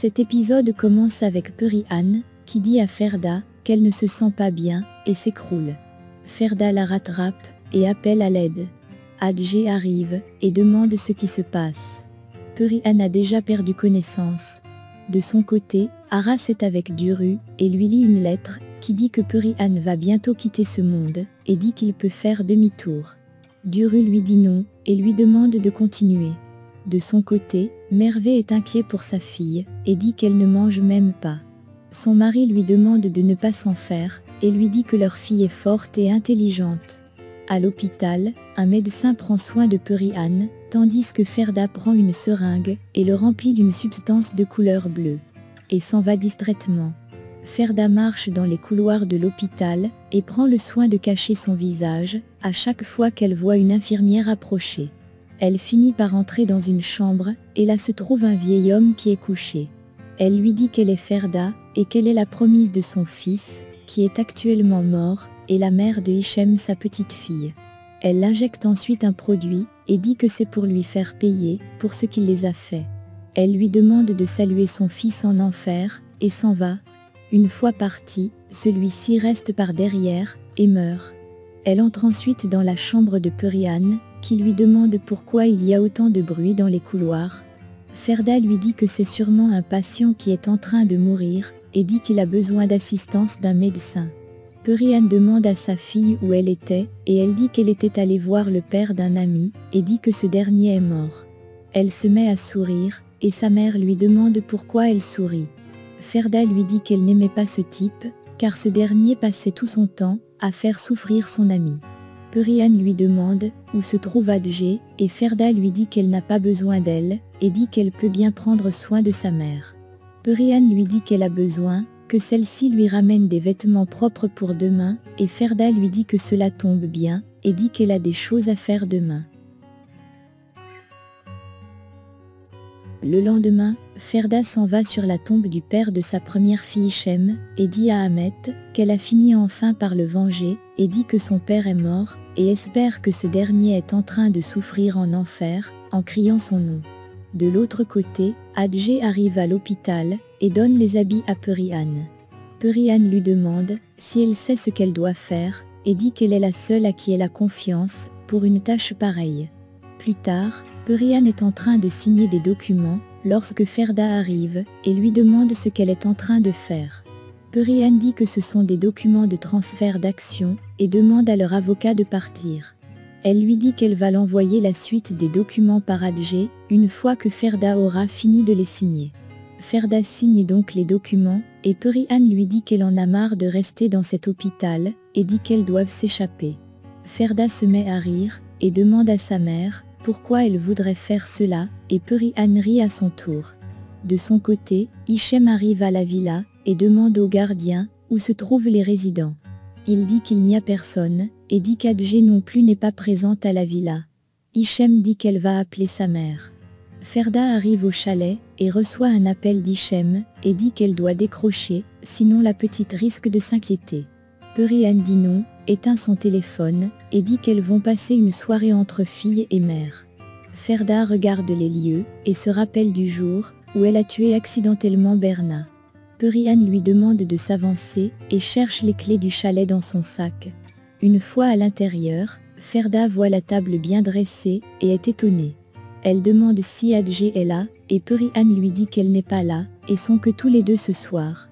Cet épisode commence avec Peri-Anne, qui dit à Ferda qu'elle ne se sent pas bien et s'écroule. Ferda la rattrape et appelle à l'aide. Adjé arrive et demande ce qui se passe. Peri-Anne a déjà perdu connaissance. De son côté, Aras est avec Duru et lui lit une lettre qui dit que Peri-Anne va bientôt quitter ce monde et dit qu'il peut faire demi-tour. Duru lui dit non et lui demande de continuer. De son côté, Mervé est inquiet pour sa fille et dit qu'elle ne mange même pas. Son mari lui demande de ne pas s'en faire et lui dit que leur fille est forte et intelligente. À l'hôpital, un médecin prend soin de Peri-Anne, tandis que Ferda prend une seringue et le remplit d'une substance de couleur bleue. Et s'en va distraitement. Ferda marche dans les couloirs de l'hôpital et prend le soin de cacher son visage à chaque fois qu'elle voit une infirmière approcher. Elle finit par entrer dans une chambre et là se trouve un vieil homme qui est couché. Elle lui dit qu'elle est Ferda et qu'elle est la promise de son fils, qui est actuellement mort, et la mère de Hichem sa petite fille. Elle injecte ensuite un produit et dit que c'est pour lui faire payer pour ce qu'il les a fait. Elle lui demande de saluer son fils en enfer et s'en va. Une fois parti, celui-ci reste par derrière et meurt. Elle entre ensuite dans la chambre de Purian, qui lui demande pourquoi il y a autant de bruit dans les couloirs. Ferda lui dit que c'est sûrement un patient qui est en train de mourir et dit qu'il a besoin d'assistance d'un médecin. Purian demande à sa fille où elle était, et elle dit qu'elle était allée voir le père d'un ami, et dit que ce dernier est mort. Elle se met à sourire, et sa mère lui demande pourquoi elle sourit. Ferda lui dit qu'elle n'aimait pas ce type, car ce dernier passait tout son temps à faire souffrir son ami. Purian lui demande où se trouve Adjé, et Ferda lui dit qu'elle n'a pas besoin d'elle, et dit qu'elle peut bien prendre soin de sa mère. Purian lui dit qu'elle a besoin, que celle-ci lui ramène des vêtements propres pour demain, et Ferda lui dit que cela tombe bien, et dit qu'elle a des choses à faire demain. Le lendemain, Ferda s'en va sur la tombe du père de sa première fille Shem, et dit à Ahmet qu'elle a fini enfin par le venger, et dit que son père est mort, et espère que ce dernier est en train de souffrir en enfer, en criant son nom. De l'autre côté, Adjé arrive à l'hôpital et donne les habits à Purian. Purian lui demande si elle sait ce qu'elle doit faire et dit qu'elle est la seule à qui elle a confiance pour une tâche pareille. Plus tard, Purian est en train de signer des documents lorsque Ferda arrive et lui demande ce qu'elle est en train de faire. Purian dit que ce sont des documents de transfert d'action et demande à leur avocat de partir. Elle lui dit qu'elle va l'envoyer la suite des documents par Adjé une fois que Ferda aura fini de les signer. Ferda signe donc les documents et Purihan lui dit qu'elle en a marre de rester dans cet hôpital et dit qu'elles doivent s'échapper. Ferda se met à rire et demande à sa mère pourquoi elle voudrait faire cela et Purihan rit à son tour. De son côté, Hichem arrive à la villa et demande au gardien où se trouvent les résidents. Il dit qu'il n'y a personne et dit qu'Adjé non plus n'est pas présente à la villa. Hichem dit qu'elle va appeler sa mère. Ferda arrive au chalet et reçoit un appel d'Hichem et dit qu'elle doit décrocher, sinon la petite risque de s'inquiéter. Purian dit non, éteint son téléphone et dit qu'elles vont passer une soirée entre fille et mère. Ferda regarde les lieux et se rappelle du jour où elle a tué accidentellement Berna. Purian lui demande de s'avancer et cherche les clés du chalet dans son sac. Une fois à l'intérieur, Ferda voit la table bien dressée et est étonnée. Elle demande si Adjé est là, et Purihan lui dit qu'elle n'est pas là, et sont que tous les deux ce soir.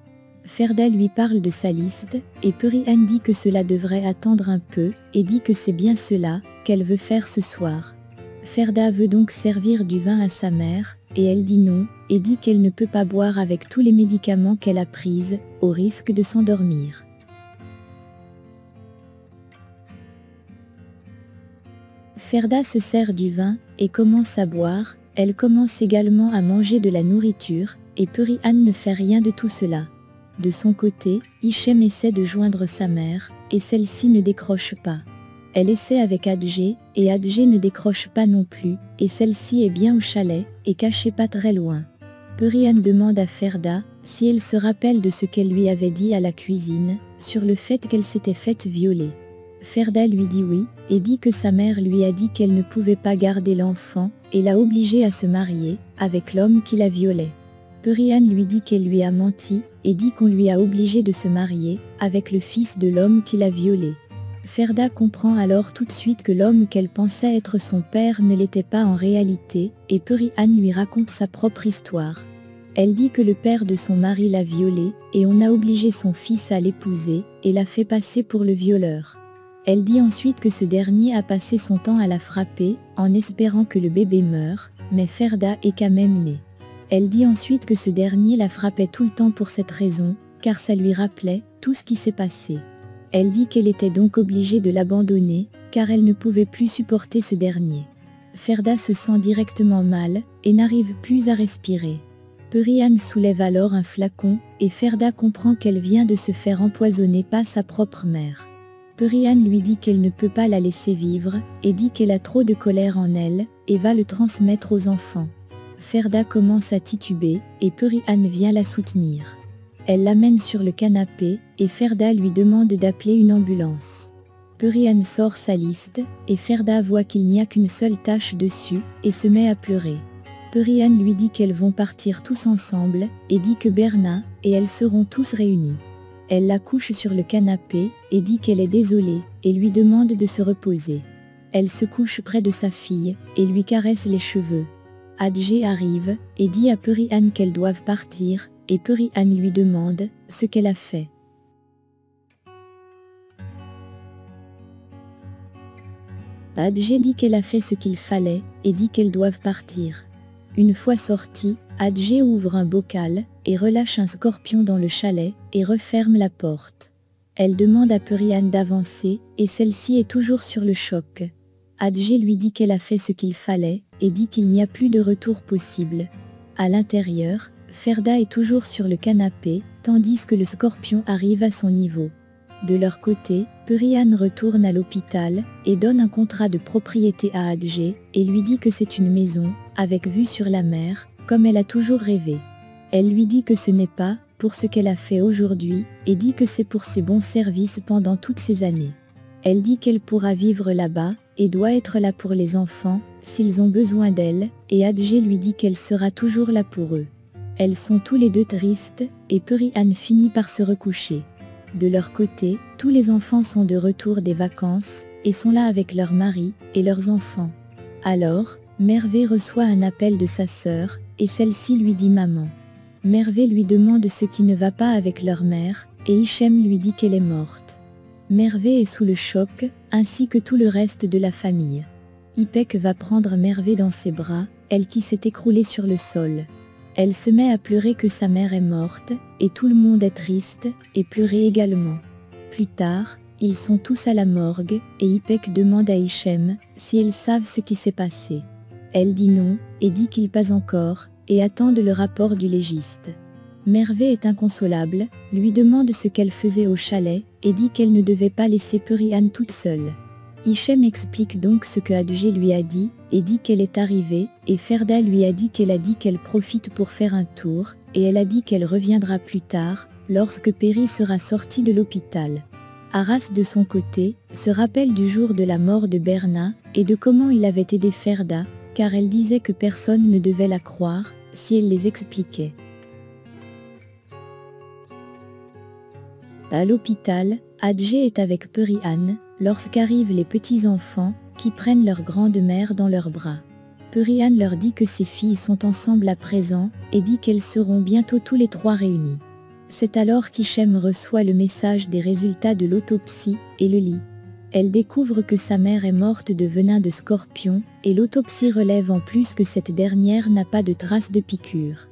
Ferda lui parle de sa liste, et Purihan dit que cela devrait attendre un peu, et dit que c'est bien cela qu'elle veut faire ce soir. Ferda veut donc servir du vin à sa mère, et elle dit non, et dit qu'elle ne peut pas boire avec tous les médicaments qu'elle a prises, au risque de s'endormir. Ferda se sert du vin et commence à boire, elle commence également à manger de la nourriture, et Purihan ne fait rien de tout cela. De son côté, Hichem essaie de joindre sa mère, et celle-ci ne décroche pas. Elle essaie avec Adjé, et Adjé ne décroche pas non plus, et celle-ci est bien au chalet, et cachée pas très loin. Purihan demande à Ferda si elle se rappelle de ce qu'elle lui avait dit à la cuisine, sur le fait qu'elle s'était faite violer. Ferda lui dit oui, et dit que sa mère lui a dit qu'elle ne pouvait pas garder l'enfant, et l'a obligée à se marier, avec l'homme qui la violait. Perihan lui dit qu'elle lui a menti, et dit qu'on lui a obligé de se marier, avec le fils de l'homme qui l'a violée. Ferda comprend alors tout de suite que l'homme qu'elle pensait être son père ne l'était pas en réalité, et Perihan lui raconte sa propre histoire. Elle dit que le père de son mari l'a violée, et on a obligé son fils à l'épouser, et l'a fait passer pour le violeur. Elle dit ensuite que ce dernier a passé son temps à la frapper, en espérant que le bébé meure, mais Ferda est quand même née. Elle dit ensuite que ce dernier la frappait tout le temps pour cette raison, car ça lui rappelait tout ce qui s'est passé. Elle dit qu'elle était donc obligée de l'abandonner, car elle ne pouvait plus supporter ce dernier. Ferda se sent directement mal, et n'arrive plus à respirer. Perihan soulève alors un flacon, et Ferda comprend qu'elle vient de se faire empoisonner par sa propre mère. Perihan lui dit qu'elle ne peut pas la laisser vivre, et dit qu'elle a trop de colère en elle, et va le transmettre aux enfants. Ferda commence à tituber, et Perihan vient la soutenir. Elle l'amène sur le canapé, et Ferda lui demande d'appeler une ambulance. Perihan sort sa liste, et Ferda voit qu'il n'y a qu'une seule tâche dessus, et se met à pleurer. Perihan lui dit qu'elles vont partir tous ensemble, et dit que Berna et elles seront tous réunis. Elle la couche sur le canapé, et dit qu'elle est désolée, et lui demande de se reposer. Elle se couche près de sa fille, et lui caresse les cheveux. Adjé arrive, et dit à Perihan qu'elles doivent partir, et Perihan lui demande ce qu'elle a fait. Adjé dit qu'elle a fait ce qu'il fallait, et dit qu'elles doivent partir. Une fois sortie, Adjé ouvre un bocal, et relâche un scorpion dans le chalet, et referme la porte. Elle demande à Perihan d'avancer, et celle-ci est toujours sur le choc. Adjé lui dit qu'elle a fait ce qu'il fallait, et dit qu'il n'y a plus de retour possible. À l'intérieur, Ferda est toujours sur le canapé, tandis que le scorpion arrive à son niveau. De leur côté, Perihan retourne à l'hôpital et donne un contrat de propriété à Adjé et lui dit que c'est une maison, avec vue sur la mer, comme elle a toujours rêvé. Elle lui dit que ce n'est pas pour ce qu'elle a fait aujourd'hui et dit que c'est pour ses bons services pendant toutes ces années. Elle dit qu'elle pourra vivre là-bas et doit être là pour les enfants s'ils ont besoin d'elle et Adjé lui dit qu'elle sera toujours là pour eux. Elles sont tous les deux tristes et Perihan finit par se recoucher. De leur côté, tous les enfants sont de retour des vacances et sont là avec leurs maris et leurs enfants. Alors, Mervé reçoit un appel de sa sœur et celle-ci lui dit maman. Mervé lui demande ce qui ne va pas avec leur mère et Hichem lui dit qu'elle est morte. Mervé est sous le choc, ainsi que tout le reste de la famille. Ipek va prendre Mervé dans ses bras, elle qui s'est écroulée sur le sol. Elle se met à pleurer que sa mère est morte, et tout le monde est triste, et pleurer également. Plus tard, ils sont tous à la morgue, et Ipek demande à Hichem si elles savent ce qui s'est passé. Elle dit non, et dit qu'il pas encore, et attendent le rapport du légiste. Mervé est inconsolable, lui demande ce qu'elle faisait au chalet, et dit qu'elle ne devait pas laisser Perihan toute seule. Hichem explique donc ce que Adjé lui a dit, et dit qu'elle est arrivée, et Ferda lui a dit qu'elle a dit qu'elle profite pour faire un tour, et elle a dit qu'elle reviendra plus tard, lorsque Perry sera sorti de l'hôpital. Arras de son côté, se rappelle du jour de la mort de Berna, et de comment il avait aidé Ferda, car elle disait que personne ne devait la croire, si elle les expliquait. À l'hôpital, Adjé est avec Perihan, lorsqu'arrivent les petits-enfants, qui prennent leur grande-mère dans leurs bras. Perihan leur dit que ses filles sont ensemble à présent, et dit qu'elles seront bientôt tous les trois réunies. C'est alors qu'Hichem reçoit le message des résultats de l'autopsie, et le lit. Elle découvre que sa mère est morte de venin de scorpion, et l'autopsie relève en plus que cette dernière n'a pas de traces de piqûre.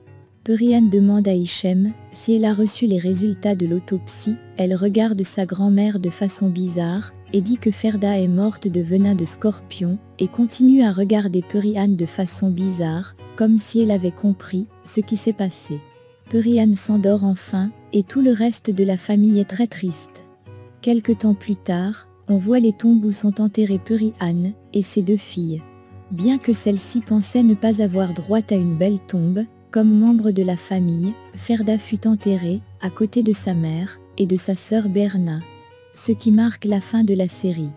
Perihan demande à Hichem si elle a reçu les résultats de l'autopsie, elle regarde sa grand-mère de façon bizarre, et dit que Ferda est morte de venin de scorpion, et continue à regarder Perihan de façon bizarre, comme si elle avait compris ce qui s'est passé. Perihan s'endort enfin, et tout le reste de la famille est très triste. Quelque temps plus tard, on voit les tombes où sont enterrés Perihan et ses deux filles. Bien que celle-ci pensait ne pas avoir droit à une belle tombe, comme membre de la famille, Ferda fut enterrée à côté de sa mère et de sa sœur Berna, ce qui marque la fin de la série.